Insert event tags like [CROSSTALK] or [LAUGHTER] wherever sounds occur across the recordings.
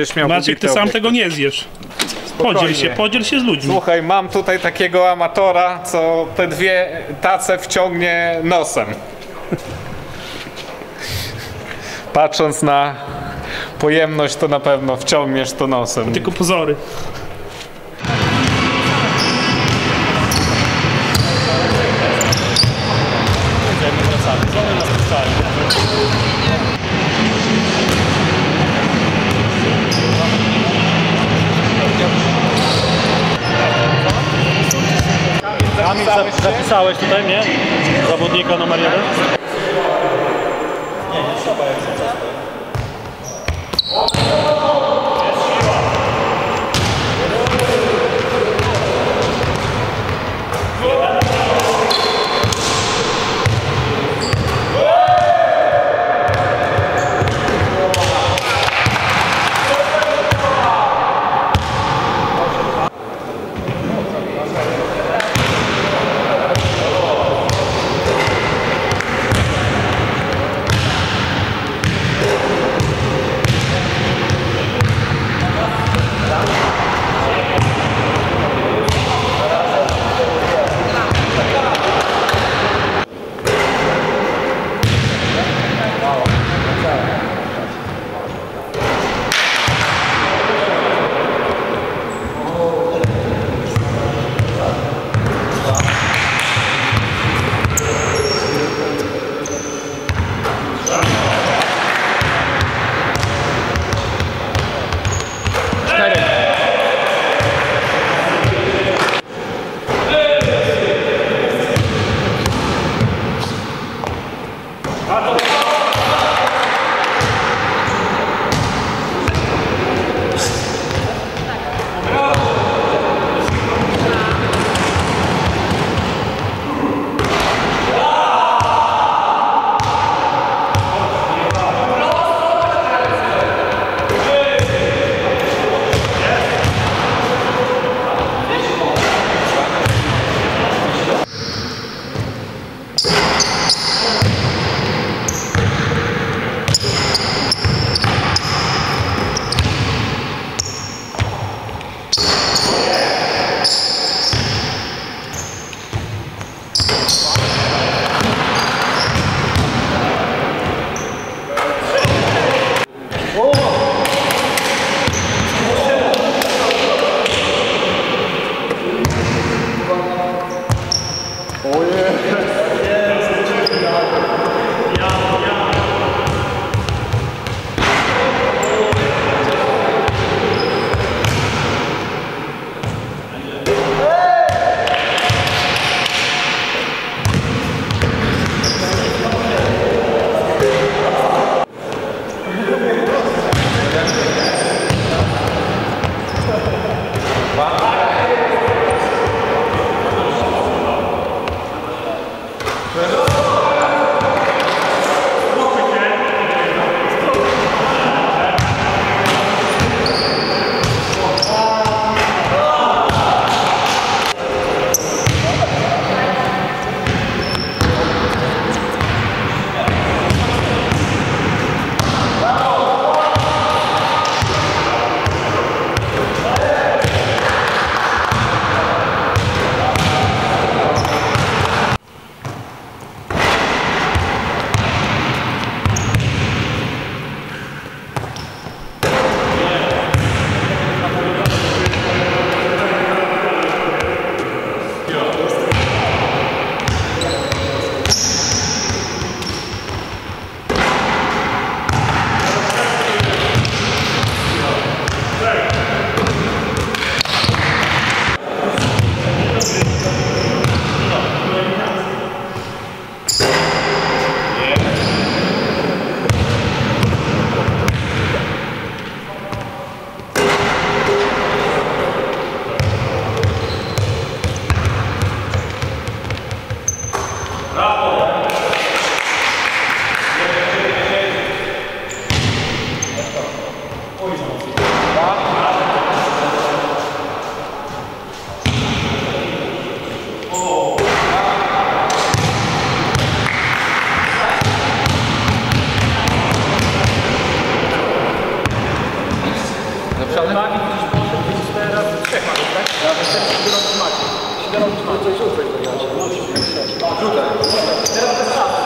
będziesz miał Maciek, ty sam tego nie zjesz. Podziel się, podziel się z ludźmi. Słuchaj, mam tutaj takiego amatora, co te dwie tace wciągnie nosem. Patrząc na pojemność, to na pewno wciągniesz to nosem. Tylko pozory. Zapisałeś tutaj, nie? Zawodnika numer jeden? Zaraz. Tak jest.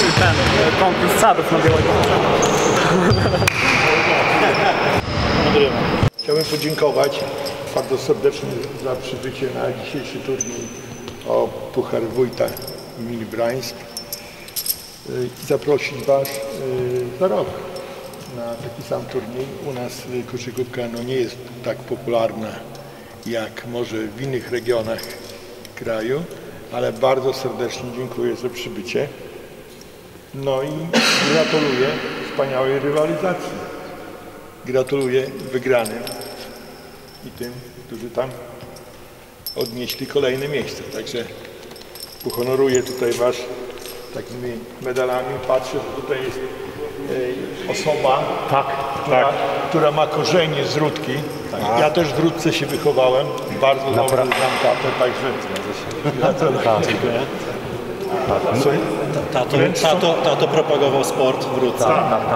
Ten e, konkurs sadów na. [LAUGHS] Chciałbym podziękować bardzo serdecznie za przybycie na dzisiejszy turniej o Puchar Wójta gminy Brańsk y, i zaprosić Was y, za rok na taki sam turniej. U nas koszykówka no, nie jest tak popularna jak może w innych regionach kraju, ale bardzo serdecznie dziękuję za przybycie. No i gratuluję wspaniałej rywalizacji. Gratuluję wygranym i tym, którzy tam odnieśli kolejne miejsce. Także uhonoruję tutaj Was takimi medalami. Patrzę, że tutaj jest e, osoba, która, która ma korzenie z Rudki. Ja też w Rudce się wychowałem. Bardzo dobrze znam tatę, także gratuluję. Słuchaj, Tato, tato, tato propagował sport w Rudce,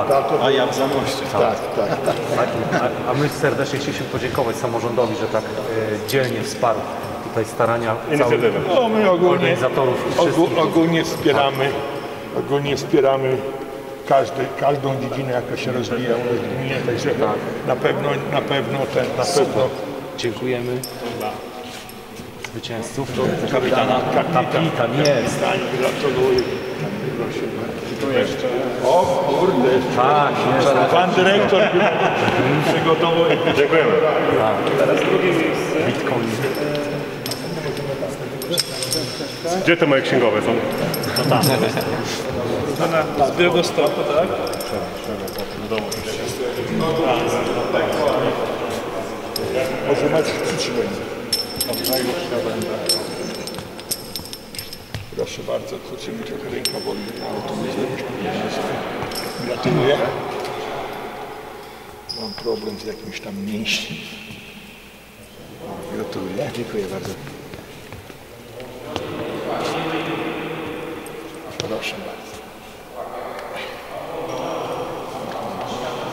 tato, a ja w Zamoście. tak, tak. A, a my serdecznie chcieliśmy podziękować samorządowi, że tak e, dzielnie wsparł tutaj starania całych No, my ogólnie, organizatorów i ogó, wszystkich. ogólnie wspieramy, ogólnie wspieramy każdy, każdą dziedzinę, jaka się rozwija u nas w gminie, także na pewno, na pewno ten, na pewno Dziękujemy zwycięzców. kapitana, kapitan, Kapitan jest. gratuluję. Proszę bardzo. O kurde, Tak, jest. pan dyrektor przygotował. Dziękujemy. Bitcoin. Gdzie te moje księgowe są? Z Białegostoku, tak? Może macie przytrzymać. Proszę bardzo, kurczę mi trochę ręka boli, ale to nie zrobisz. Gratuluję. Mam problem z jakimś tam mięśniem. Gratuluję. Dziękuję bardzo. Proszę bardzo.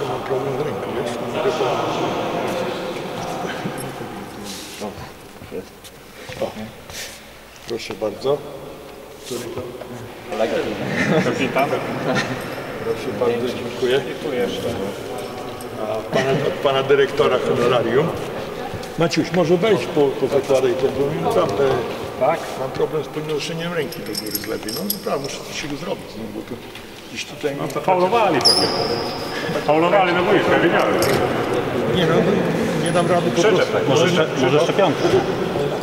Ja mam problem z ręką, wiesz? Nie mogę pomóc. O, proszę bardzo. Który to? Kapitan? Proszę bardzo, dziękuję. A pana, od pana dyrektora honorarium. Maciuś, może wejść po, po wykładaj to, bo naprawdę tak? mam problem z podnoszeniem ręki do góry z lewej. No naprawdę, muszę coś się zrobić, no, bo to gdzieś tutaj... To faulowali pewnie. Faulowali na wiedziałem. Nie no, nie dam rady po prostu. Może, jeszcze- może szczepionkę.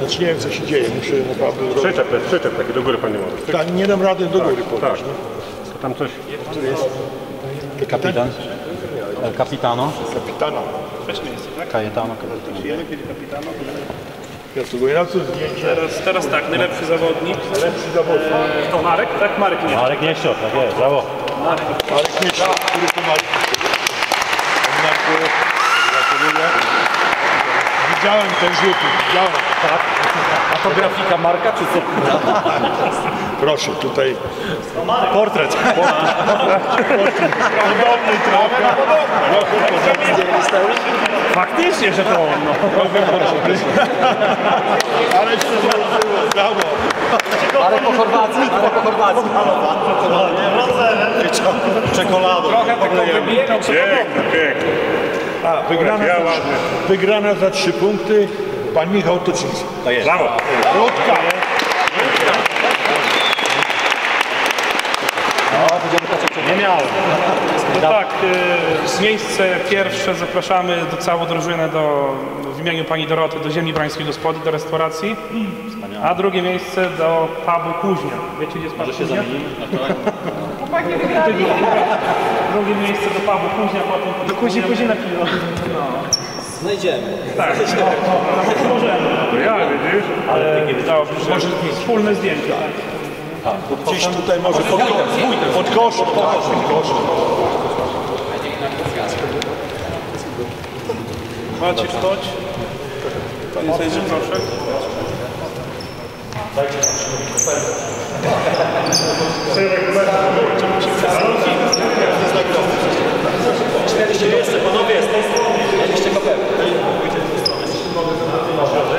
Znaczy nie wiem, co się dzieje, muszę naprawdę. Przyczep, jest przyczep taki, do góry pan nie może. Tak, nie dam rady do góry Tak. podnieść. no. To tam coś... Kapitan. El Capitano. Kapitana. Kajetano. Gratuluję. Na co zdjęcie? Teraz, teraz tak, najlepszy zawodnik. Lepszy zawodnik. To Marek? Tak, Marek nie. Marek Nieściot, tak jest, brawo. Marek Mieszko, który to ma. Panie Marku, Gratuluję. Widziałem ten rzut, widziałem. A to grafika Marka, czy co? Proszę, tutaj Portret. podobny trochę. Faktycznie, że to on. No. Ale się złożyło, brawo. Ale po Chorwacji, ale po Chorwacji. Czekoladą. Trochę tylko wybiegał. Piękne, piękne. A, wygrana, Ja za, wygrana za trzy punkty. Pan Michał Toczyński. Brawo. Krótka. Nie miałem. To tak, y, miejsce pierwsze zapraszamy do całą drużynę do, w imieniu pani Doroty do Ziemi Brańskiej Gospody, do restauracji. A drugie miejsce do pubu Kuźnia. Wiecie gdzie jest pub Chłopaki wygrali. Drugie miejsce do pubu Kuźnia, potem do Kuźni później na piwo. No. Znajdziemy. Tak, no, możemy. Ja, widzisz? Ale dobrze, może wspólne zdjęcie. Tak. Gdzieś tutaj może pod, pod koszem. Pod koszem. Macie ktoś? Panie sędzio, proszę. Czterdzieści miejsce, panowie, z tej strony. Czterdzieści kopek. Może.